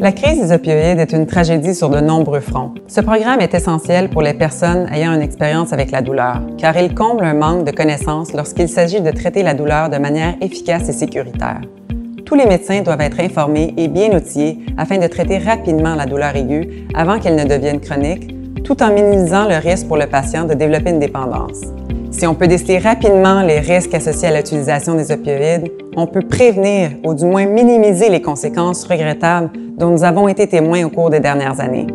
La crise des opioïdes est une tragédie sur de nombreux fronts. Ce programme est essentiel pour les personnes ayant une expérience avec la douleur, car il comble un manque de connaissances lorsqu'il s'agit de traiter la douleur de manière efficace et sécuritaire. Tous les médecins doivent être informés et bien outillés afin de traiter rapidement la douleur aiguë avant qu'elle ne devienne chronique, tout en minimisant le risque pour le patient de développer une dépendance. Si on peut déceler rapidement les risques associés à l'utilisation des opioïdes, on peut prévenir ou du moins minimiser les conséquences regrettables dont nous avons été témoins au cours des dernières années.